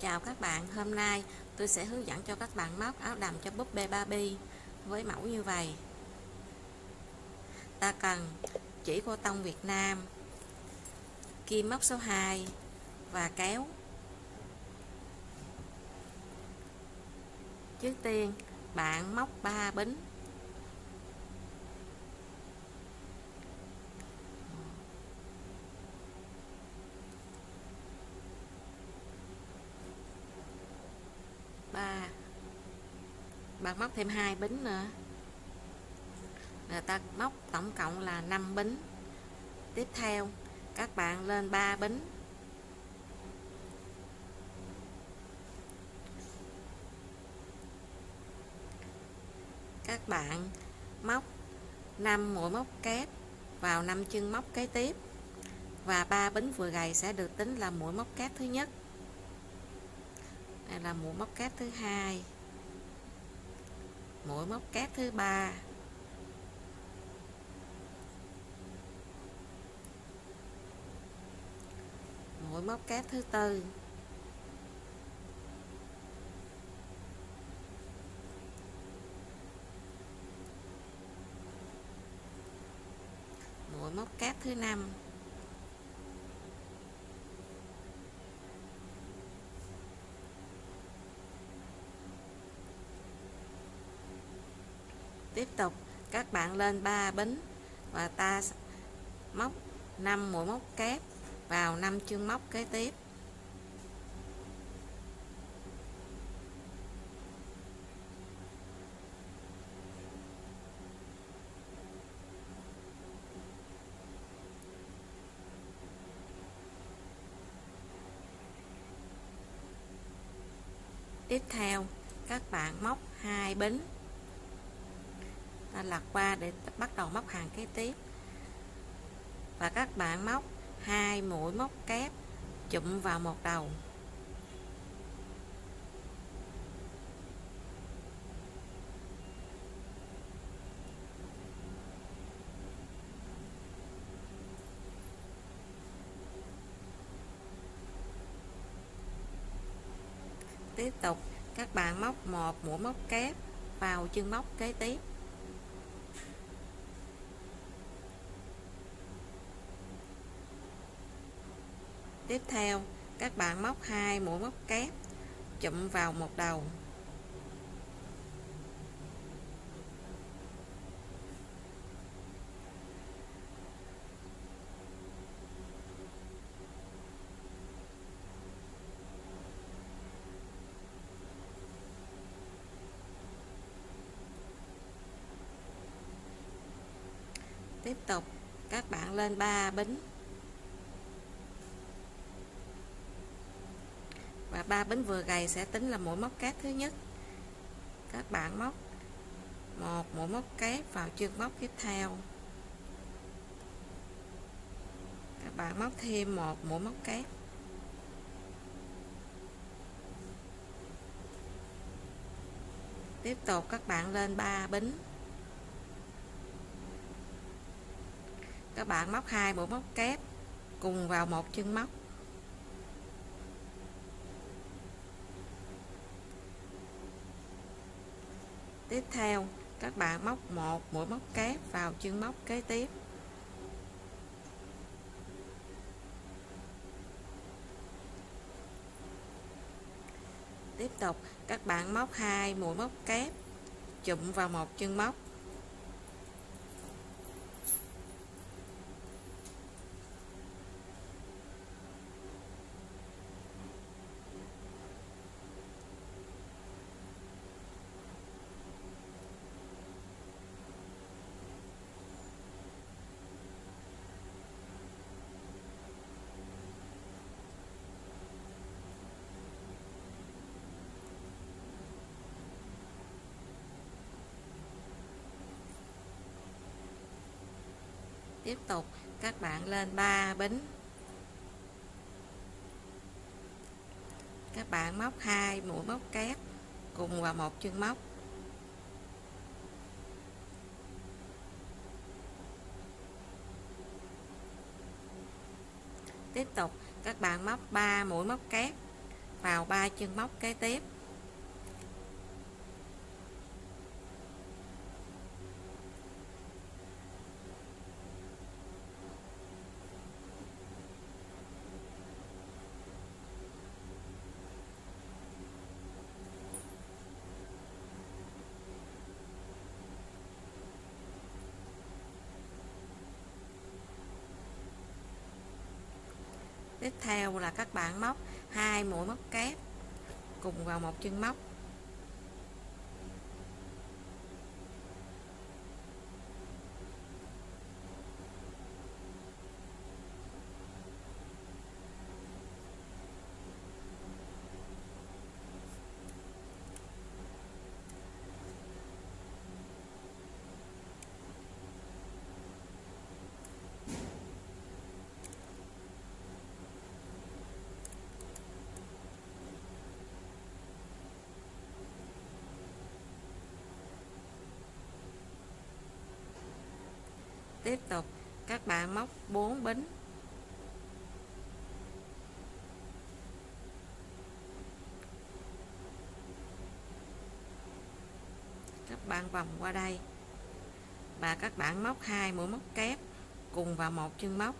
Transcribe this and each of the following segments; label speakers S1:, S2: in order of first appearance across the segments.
S1: Chào các bạn, hôm nay tôi sẽ hướng dẫn cho các bạn móc áo đầm cho búp bê Barbie với mẫu như vậy. Ta cần chỉ cô tông Việt Nam, kim móc số 2 và kéo. Trước tiên, bạn móc 3 bính ba bạn móc thêm hai bính nữa. Người ta móc tổng cộng là 5 bính. Tiếp theo, các bạn lên 3 bính. Các bạn móc 5 mũi móc kép vào 5 chân móc kế tiếp. Và 3 bính vừa gầy sẽ được tính là mũi móc kép thứ nhất. Đây là mũi móc kép thứ hai mũi móc kép thứ ba. Mũi móc kép thứ tư. Mũi móc kép thứ năm. Tiếp tục. Các bạn lên 3 bính và ta móc 5 mũi móc kép vào 5 chương móc kế tiếp. Tiếp theo, các bạn móc hai bính ta lật qua để bắt đầu móc hàng kế tiếp. Và các bạn móc hai mũi móc kép chụm vào một đầu. Tiếp tục, các bạn móc một mũi móc kép vào chân móc kế tiếp. Tiếp theo, các bạn móc hai mũi móc kép, chụm vào một đầu. Tiếp tục, các bạn lên 3 bính. Ba bánh vừa gầy sẽ tính là mũi móc kép thứ nhất. Các bạn móc một mũi móc kép vào chân móc tiếp theo. Các bạn móc thêm một mũi móc kép tiếp tục các bạn lên 3 bính. Các bạn móc hai mũi móc kép cùng vào một chân móc. Tiếp theo, các bạn móc một mũi móc kép vào chân móc kế tiếp. Tiếp tục, các bạn móc hai mũi móc kép chụm vào một chân móc. Tiếp tục, các bạn lên 3 bính. Các bạn móc hai mũi móc kép cùng vào một chân móc. Tiếp tục, các bạn móc 3 mũi móc kép vào ba chân móc kế tiếp. Tiếp theo là các bạn móc hai mũi móc kép cùng vào một chân móc. Tiếp tục. Các bạn móc 4 bính. Các bạn vòng qua đây. Và các bạn móc hai mũi móc kép cùng vào một chân móc.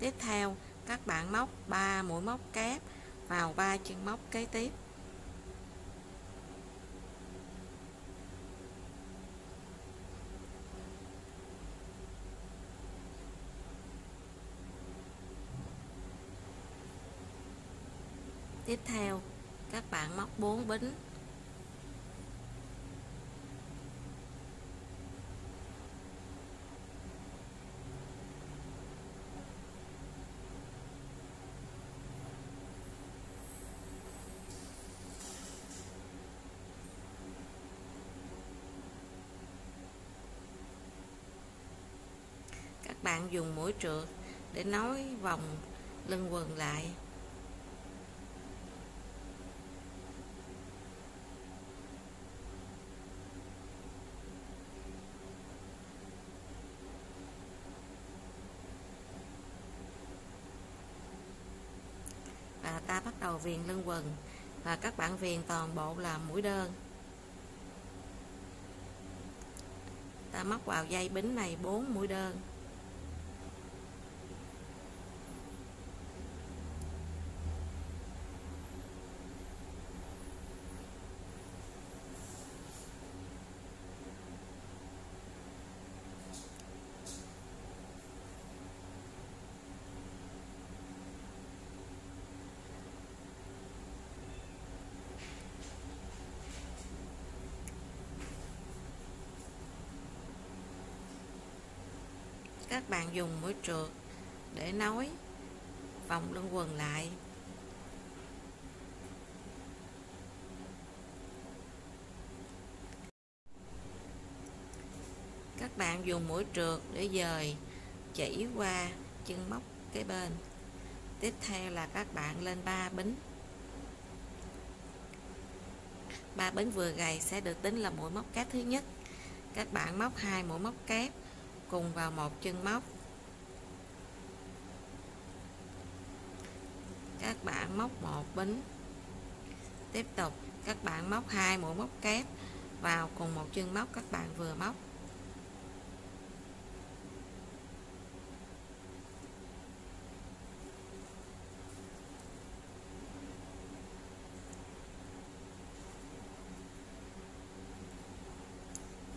S1: Tiếp theo, các bạn móc 3 mũi móc kép vào ba chân móc kế tiếp. Tiếp theo, các bạn móc 4 bính các bạn dùng mũi trượt để nối vòng lưng quần lại. Và ta bắt đầu viền lưng quần và các bạn viền toàn bộ là mũi đơn. Ta móc vào dây bính này 4 mũi đơn. Các bạn dùng mũi trượt để nối vòng lưng quần lại. Các bạn dùng mũi trượt để dời chỉ qua chân móc cái bên. Tiếp theo là các bạn lên ba bính. Ba bính vừa gầy sẽ được tính là mũi móc kép thứ nhất. Các bạn móc hai mũi móc kép cùng vào một chân móc. Các bạn móc một bính. Tiếp tục, các bạn móc hai mũi móc kép vào cùng một chân móc các bạn vừa móc.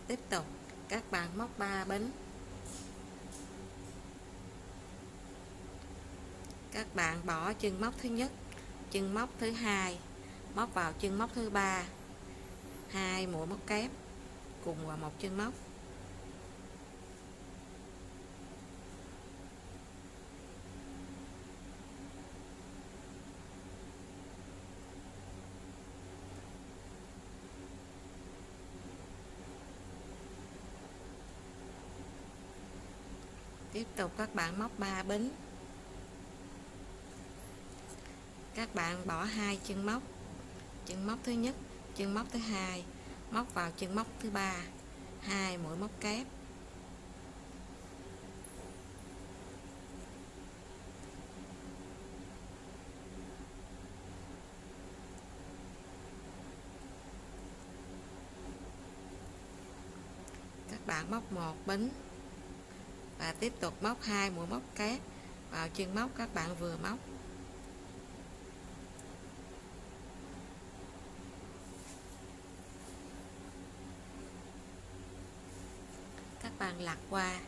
S1: Tiếp tục, các bạn móc 3 bính. Các bạn bỏ chân móc thứ nhất, chân móc thứ hai, móc vào chân móc thứ ba. Hai mũi móc kép cùng vào một chân móc. Tiếp tục các bạn móc 3 bính các bạn bỏ hai chân móc. Chân móc thứ nhất, chân móc thứ hai, móc vào chân móc thứ ba. Hai mũi móc kép. Các bạn móc một bính và tiếp tục móc hai mũi móc kép vào chân móc các bạn vừa móc các bạn lạc qua.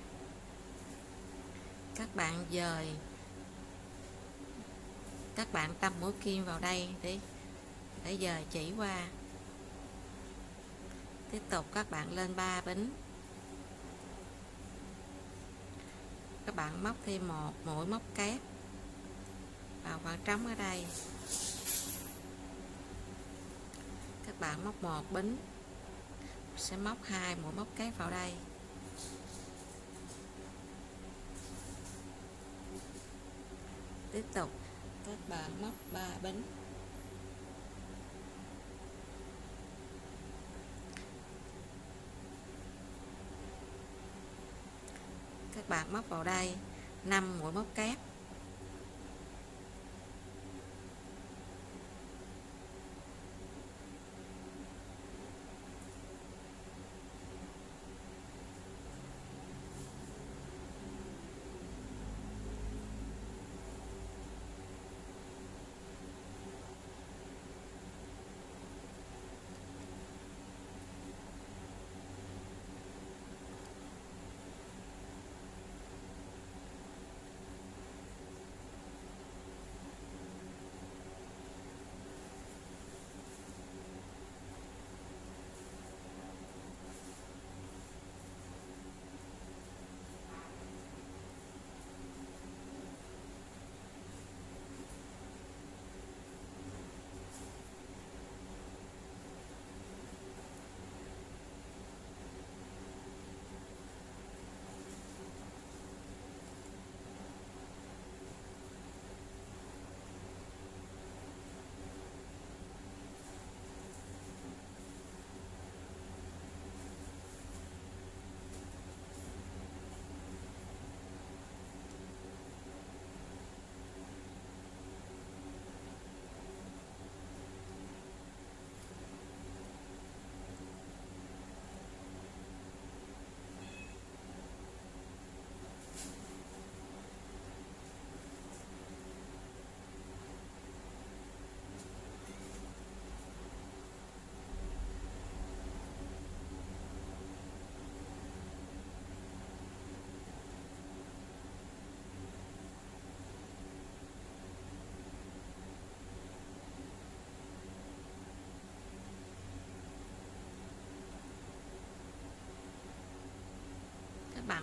S1: Các bạn dời các bạn tâm mũi kim vào đây để để dời chỉ qua. Tiếp tục các bạn lên ba bính các bạn móc thêm một mũi móc kép vào khoảng trống ở đây. Các bạn móc một bính sẽ móc hai mũi móc kép vào đây. Tiếp tục. Các bạn móc 3 bính các bạn móc vào đây. 5 mũi móc kép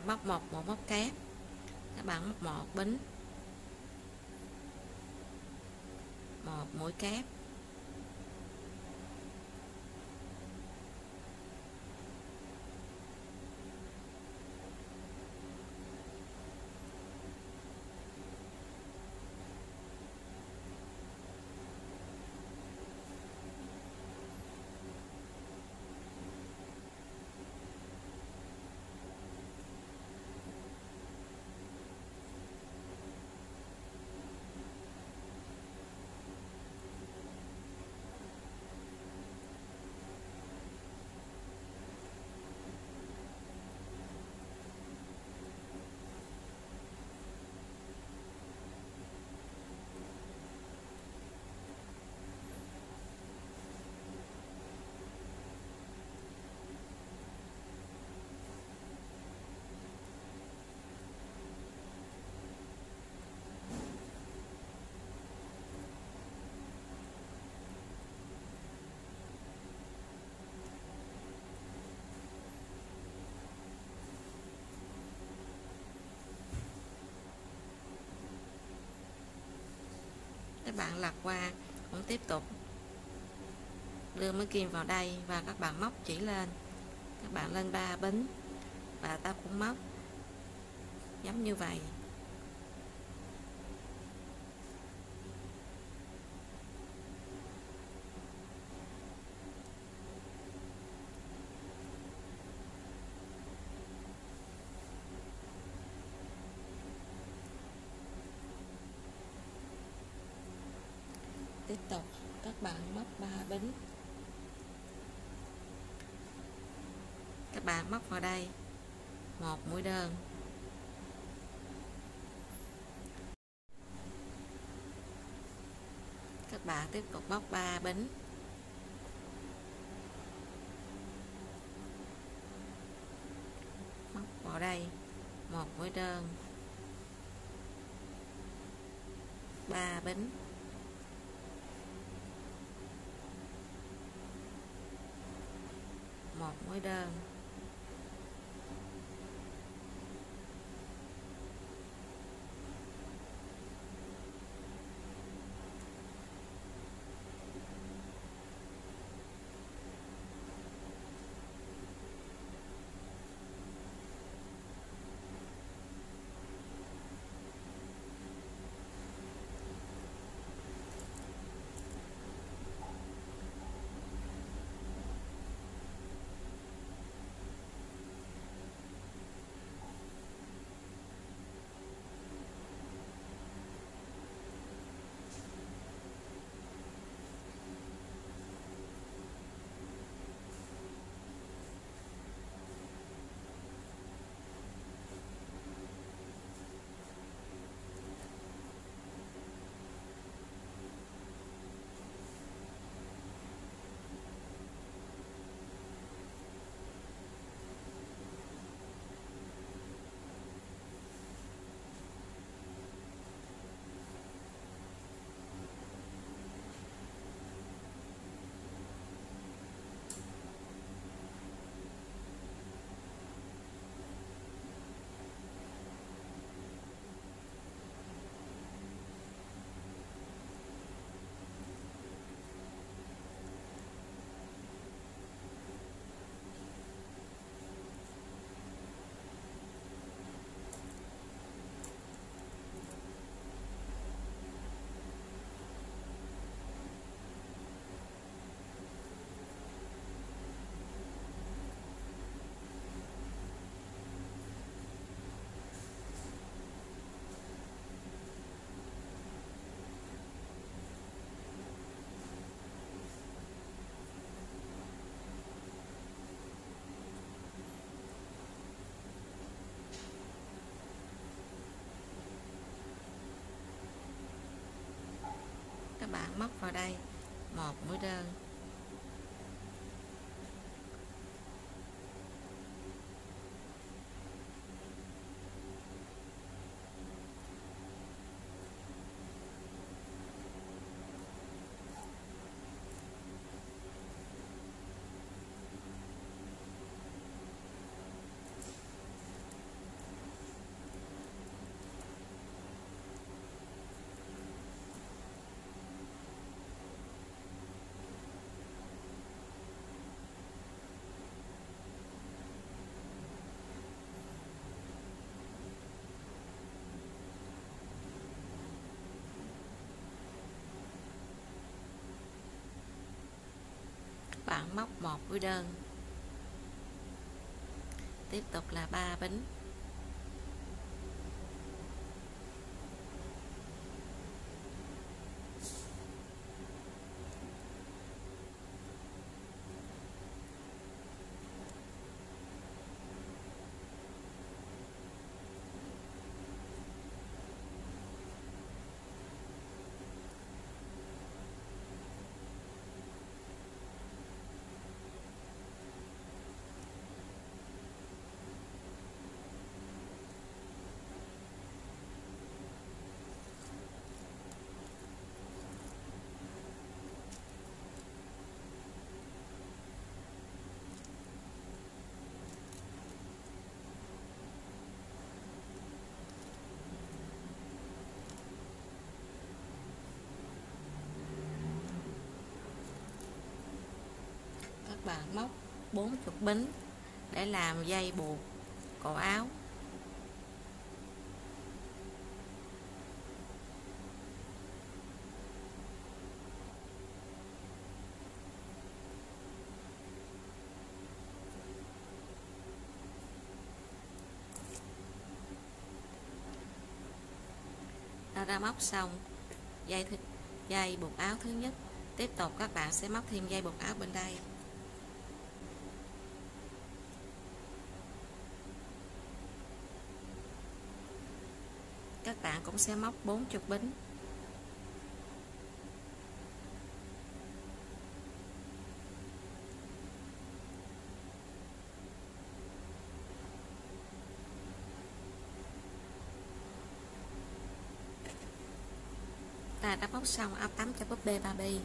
S1: các móc một mũi móc kép các bạn móc một bính một mũi kép các bạn lật qua cũng tiếp tục. Đưa mũi kim vào đây và các bạn móc chỉ lên. Các bạn lên ba bính và ta cũng móc. Giống như vậy. Tiếp tục. Các bạn móc 3 bính. Các bạn móc vào đây. Một mũi đơn. Các bạn tiếp tục móc 3 bính. Móc vào đây. Một mũi đơn. 3 bính. Mới mũi đây. Một mũi đơn. Bạn móc một mũi đơn. Tiếp tục là ba bính và bạn móc 40 bính để làm dây buộc, cổ áo. Ta đã móc xong, dây thứ dây buộc áo thứ nhất. Tiếp tục các bạn sẽ móc thêm dây buộc áo bên đây các bạn cũng sẽ móc 40 bính. Ta đã móc xong áo tắm cho búp bê Barbie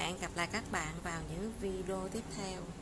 S1: hẹn gặp lại các bạn vào những video tiếp theo.